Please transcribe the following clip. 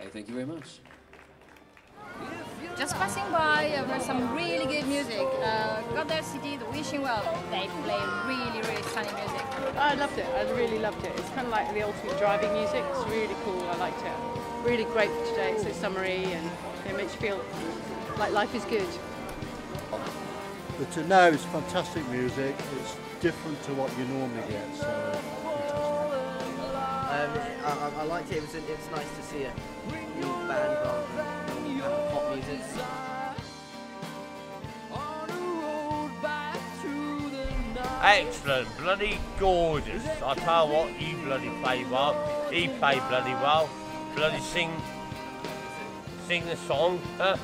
Hey, thank you very much. Just passing by over some really good music. Uh, got their CD, The Wishing Well. They play really, really sunny music. I loved it. I really loved it. It's kind of like the ultimate driving music. It's really cool. I liked it. Really great for today. It's so summery and it makes you feel like life is good. But uh, no, it's fantastic music. It's different to what you normally get. So fantastic. Um, I, I, liked it. It was, it was nice to see a new band rather than pop music. On. Excellent, bloody gorgeous. I tell you what, he bloody played well. He played bloody well. Bloody sing, sing the song. Huh?